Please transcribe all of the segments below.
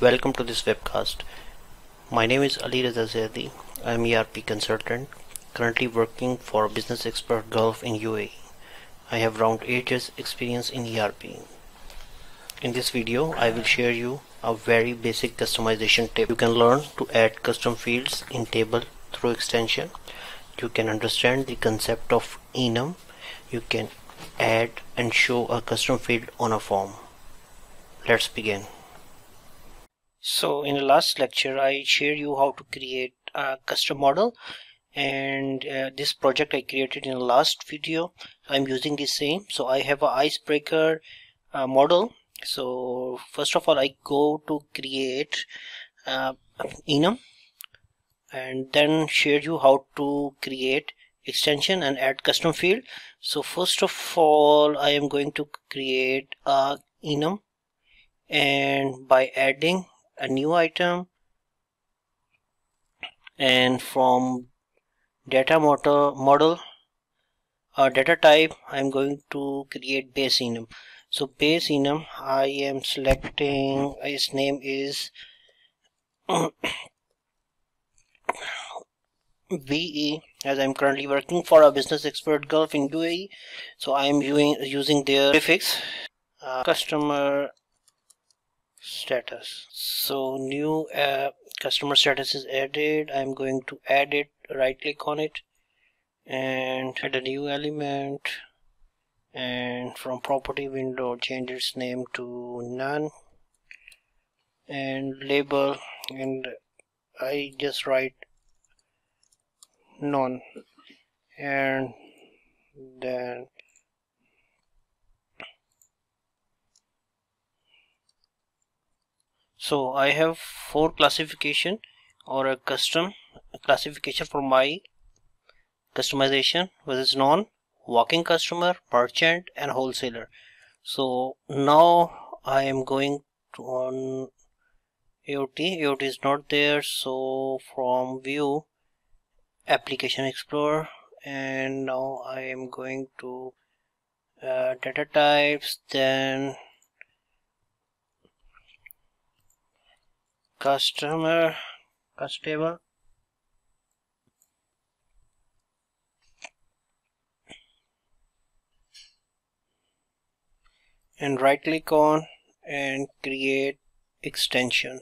Welcome to this webcast. My name is Ali Raza Zaidi. I am ERP consultant, currently working for Business Expert Gulf in UAE. I have around 8 years experience in ERP. In this video, I will share you a very basic customization tip. You can learn to add custom fields in table through extension. You can understand the concept of enum. You can add and show a custom field on a form. Let's begin. So in the last lecture I shared you how to create a custom model. And uh, this project I created in the last video I'm using the same. So I have a icebreaker uh, model. So first of all I go to create uh, enum. And then share you how to create extension and add custom field. So first of all I am going to create a enum. And by adding a new item and from data model model or data type I'm going to create base enum. So base enum I am selecting its name is VE as I'm currently working for a business expert Gulf in UAE so I'm using using their prefix uh, customer status. So new uh, customer status is added. I'm going to add it right click on it and add a new element. And from property window change its name to none. And label and I just write none. And then so I have four classification or a custom classification for my customization which is non walking customer merchant and wholesaler. So now I am going to on AOT AOT is not there. So from view application explorer and now I am going to uh, data types then customer customer. And right click on and create extension.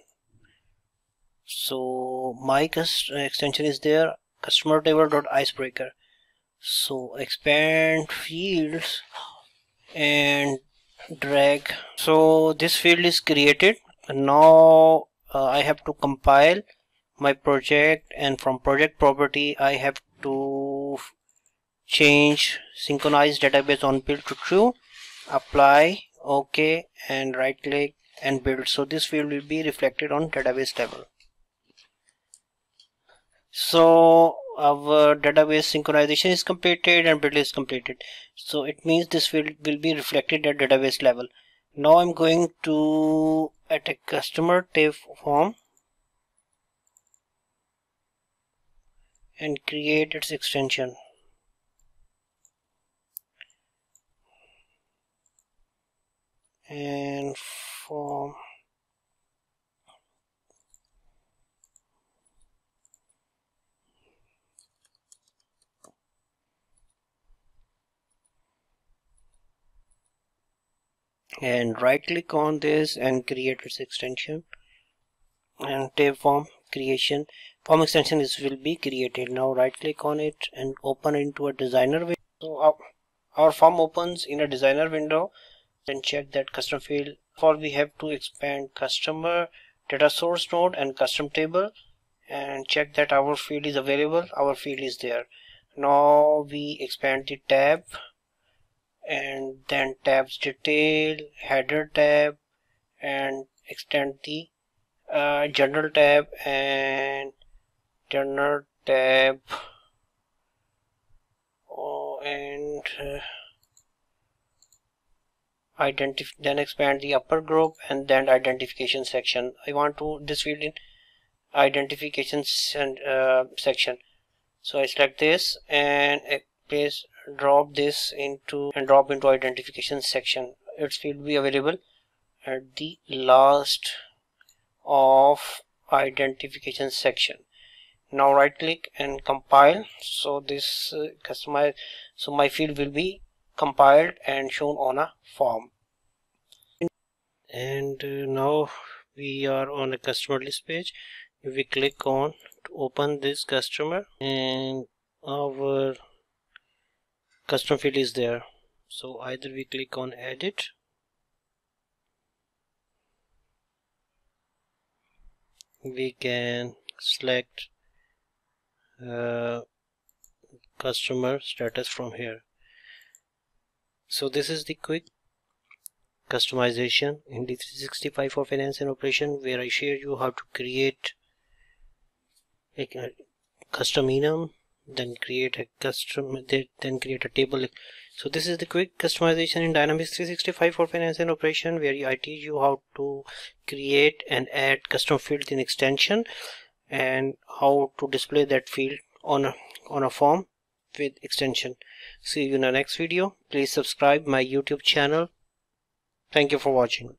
So my extension is there customer table dot icebreaker. So expand fields and drag. So this field is created. Now uh, I have to compile my project and from project property I have to change synchronize database on build to true apply ok and right click and build. So this field will be reflected on database level so our database synchronization is completed and build is completed. So it means this field will be reflected at database level now I'm going to at a customer tab form and create its extension and form and right click on this and create its extension. And tab form creation. Form extension is will be created. Now right click on it and open into a designer window. So our, our form opens in a designer window. And check that custom field. For we have to expand customer data source node and custom table. And check that our field is available. Our field is there. Now we expand the tab and then tabs detail header tab and extend the uh, general tab and general tab. Oh, and uh, identify then expand the upper group and then identification section. I want to this field in identification and uh, section. So I select this and place drop this into and drop into identification section. It will be available at the last of identification section. Now right click and compile. So this uh, customize so my field will be compiled and shown on a form. And uh, now we are on a customer list page. If we click on to open this customer and our custom field is there. So either we click on edit. We can select uh, customer status from here. So this is the quick customization in D365 for finance and operation where I share you how to create a custom enum then create a custom then create a table. So this is the quick customization in Dynamics 365 for finance and operation where I teach you how to create and add custom fields in extension and how to display that field on a, on a form with extension. See you in the next video. Please subscribe my youtube channel. Thank you for watching